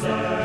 say.